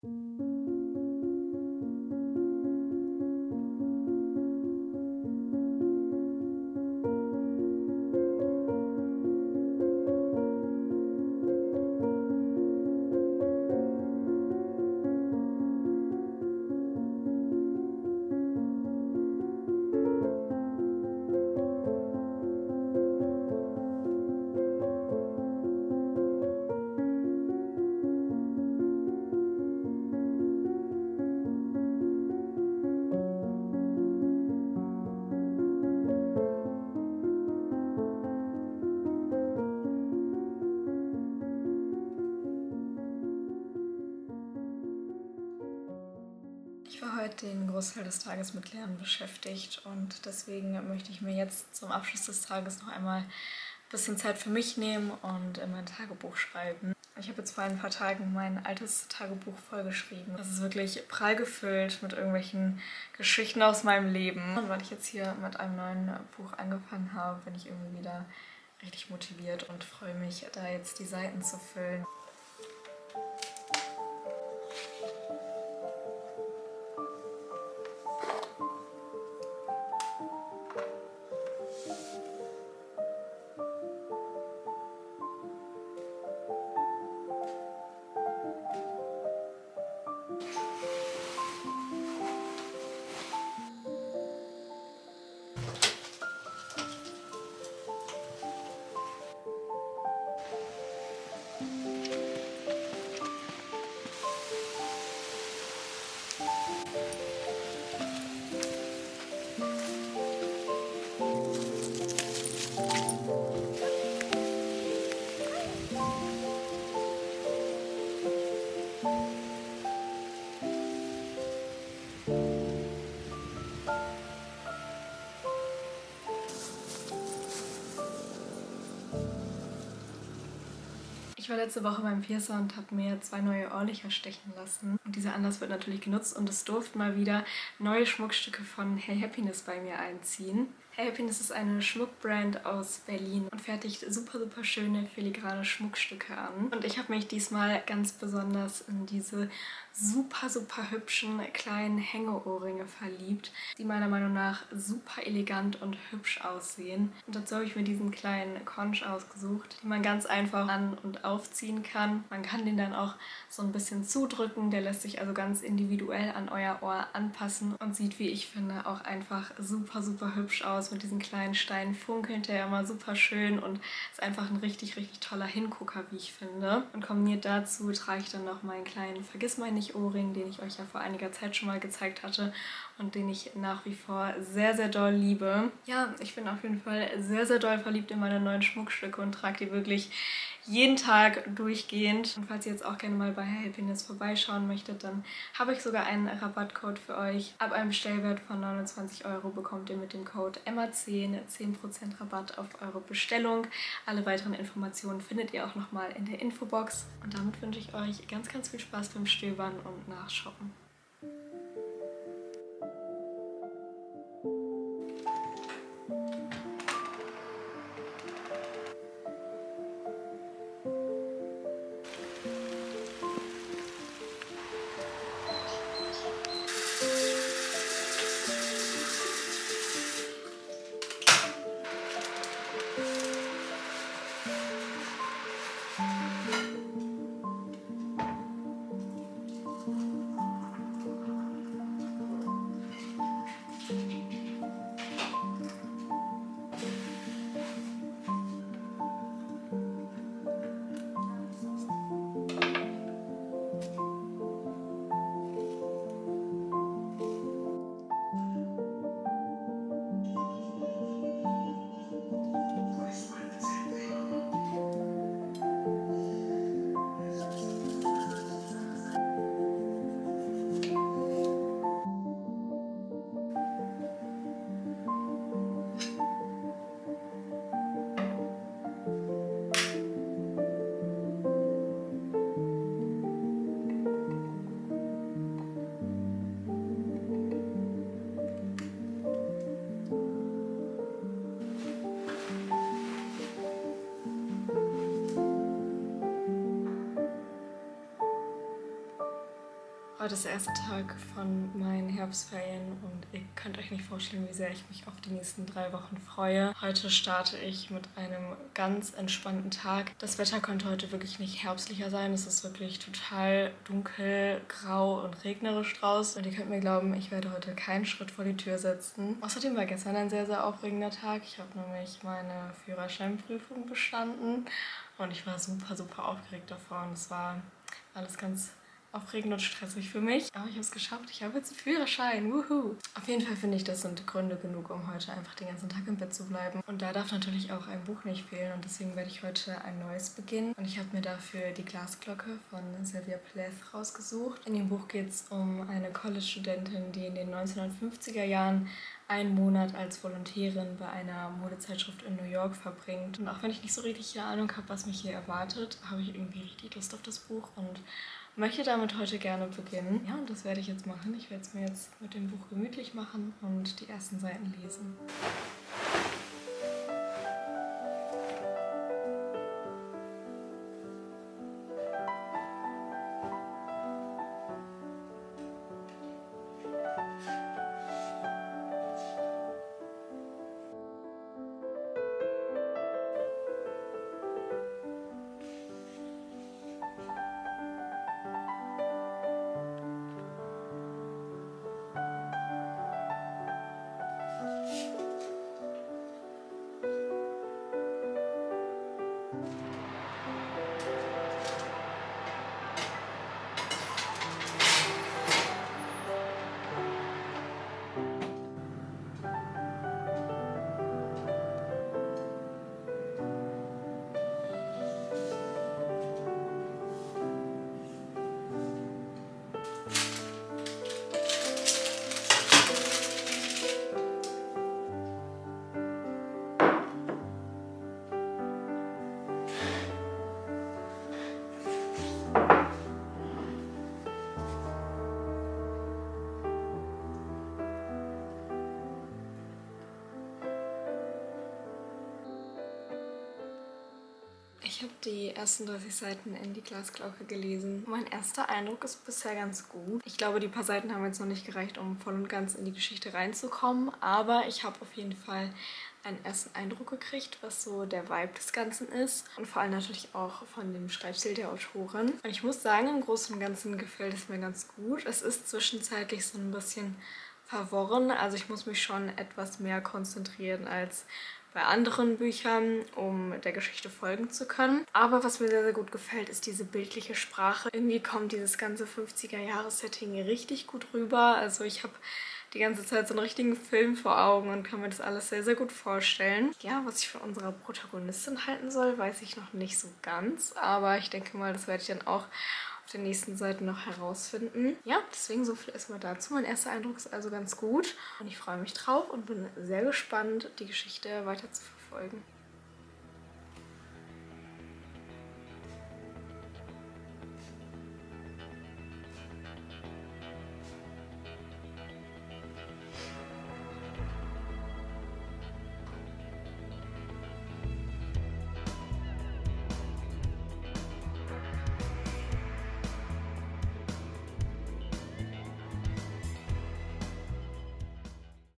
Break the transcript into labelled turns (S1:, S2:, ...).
S1: Ich war heute den Großteil des Tages mit Lernen beschäftigt und deswegen möchte ich mir jetzt zum Abschluss des Tages noch einmal ein bisschen Zeit für mich nehmen und in mein Tagebuch schreiben. Ich habe jetzt vor ein paar Tagen mein altes Tagebuch vollgeschrieben. Das ist wirklich prall gefüllt mit irgendwelchen Geschichten aus meinem Leben. Und weil ich jetzt hier mit einem neuen Buch angefangen habe, bin ich irgendwie wieder richtig motiviert und freue mich, da jetzt die Seiten zu füllen. Ich war letzte Woche beim Piercer und habe mir zwei neue Ohrlöcher stechen lassen. Und dieser Anlass wird natürlich genutzt und es durften mal wieder neue Schmuckstücke von Hey Happiness bei mir einziehen. Happiness ist eine Schmuckbrand aus Berlin und fertigt super, super schöne filigrane Schmuckstücke an. Und ich habe mich diesmal ganz besonders in diese super, super hübschen kleinen Hängeohrringe verliebt, die meiner Meinung nach super elegant und hübsch aussehen. Und dazu habe ich mir diesen kleinen Conch ausgesucht, den man ganz einfach an- und aufziehen kann. Man kann den dann auch so ein bisschen zudrücken, der lässt sich also ganz individuell an euer Ohr anpassen und sieht, wie ich finde, auch einfach super, super hübsch aus mit diesen kleinen Steinen funkelnd der immer super schön und ist einfach ein richtig, richtig toller Hingucker, wie ich finde. Und kombiniert dazu trage ich dann noch meinen kleinen Vergissmeinnicht-Ohrring, den ich euch ja vor einiger Zeit schon mal gezeigt hatte und den ich nach wie vor sehr, sehr doll liebe. Ja, ich bin auf jeden Fall sehr, sehr doll verliebt in meine neuen Schmuckstücke und trage die wirklich jeden Tag durchgehend. Und falls ihr jetzt auch gerne mal bei Happiness vorbeischauen möchtet, dann habe ich sogar einen Rabattcode für euch. Ab einem Bestellwert von 29 Euro bekommt ihr mit dem Code EMMA10 10% Rabatt auf eure Bestellung. Alle weiteren Informationen findet ihr auch nochmal in der Infobox. Und damit wünsche ich euch ganz, ganz viel Spaß beim Stöbern und Nachshoppen. Heute ist der erste Tag von meinen Herbstferien und ihr könnt euch nicht vorstellen, wie sehr ich mich auf die nächsten drei Wochen freue. Heute starte ich mit einem ganz entspannten Tag. Das Wetter könnte heute wirklich nicht herbstlicher sein. Es ist wirklich total dunkel, grau und regnerisch draußen. Und ihr könnt mir glauben, ich werde heute keinen Schritt vor die Tür setzen. Außerdem war gestern ein sehr, sehr aufregender Tag. Ich habe nämlich meine Führerscheinprüfung bestanden und ich war super, super aufgeregt davon. Es war alles ganz aufregend und stressig für mich. Aber ich habe es geschafft. Ich habe jetzt einen Führerschein. Wuhu. Auf jeden Fall finde ich, das sind Gründe genug, um heute einfach den ganzen Tag im Bett zu bleiben. Und da darf natürlich auch ein Buch nicht fehlen. Und deswegen werde ich heute ein neues beginnen. Und ich habe mir dafür die Glasglocke von Sylvia Plath rausgesucht. In dem Buch geht es um eine College-Studentin, die in den 1950er Jahren einen Monat als Volontärin bei einer Modezeitschrift in New York verbringt. Und auch wenn ich nicht so richtig eine Ahnung habe, was mich hier erwartet, habe ich irgendwie richtig Lust auf das Buch und möchte damit heute gerne beginnen. Ja, und das werde ich jetzt machen. Ich werde es mir jetzt mit dem Buch gemütlich machen und die ersten Seiten lesen. Die ersten 30 Seiten in die Glasglocke gelesen. Mein erster Eindruck ist bisher ganz gut. Ich glaube, die paar Seiten haben jetzt noch nicht gereicht, um voll und ganz in die Geschichte reinzukommen. Aber ich habe auf jeden Fall einen ersten Eindruck gekriegt, was so der Vibe des Ganzen ist. Und vor allem natürlich auch von dem Schreibstil der Autorin. Und ich muss sagen, im Großen und Ganzen gefällt es mir ganz gut. Es ist zwischenzeitlich so ein bisschen verworren. Also ich muss mich schon etwas mehr konzentrieren als bei anderen Büchern, um der Geschichte folgen zu können. Aber was mir sehr, sehr gut gefällt, ist diese bildliche Sprache. Irgendwie kommt dieses ganze 50er-Jahres-Setting richtig gut rüber. Also ich habe die ganze Zeit so einen richtigen Film vor Augen und kann mir das alles sehr, sehr gut vorstellen. Ja, was ich von unserer Protagonistin halten soll, weiß ich noch nicht so ganz. Aber ich denke mal, das werde ich dann auch auf den nächsten Seiten noch herausfinden. Ja, deswegen so viel erstmal dazu. Mein erster Eindruck ist also ganz gut und ich freue mich drauf und bin sehr gespannt, die Geschichte weiter zu verfolgen.